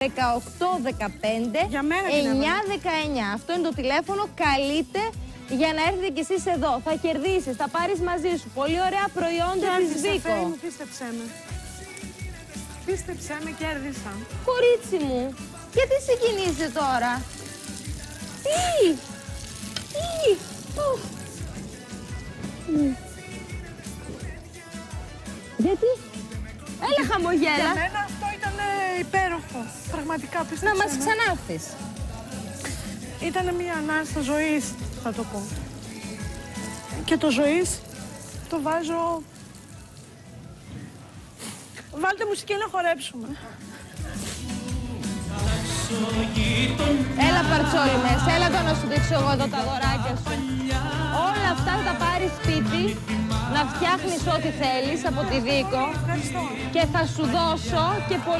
1815 Για μένα τι να 919. Αυτό είναι το τηλέφωνο. Καλείτε για να έρθετε κι εσείς εδώ. Θα κερδίσεις, θα πάρεις μαζί σου πολύ ωραία προϊόντα της Κέρδισα, Θεέ Βίκο. μου, πίστεψέ με. Πίστεψέ με, κέρδισα. Κορίτσι μου, γιατί συγκινείσαι τώρα; Τι, τι, Ουφ. Μ. Γιατί, έλα Για χαμογέλα, μένα αυτό ήταν ε, υπέροχο. Πραγματικά πίστεψέ να μας με. ξανάρθεις. Ήταν μια ανάσταση ζωής, θα το πω. Και το ζωής το βάζω... Βάλτε μουσική να χορέψουμε. Έλα παρτσόλι μέσα, έλα εδώ να σου δείξω εγώ εδώ τα δωράκια σου. Όλα αυτά θα τα πάρεις σπίτι, να φτιάχνεις ό,τι θέλεις από τη Δίκο Ευχαριστώ. και θα σου δώσω και πολύ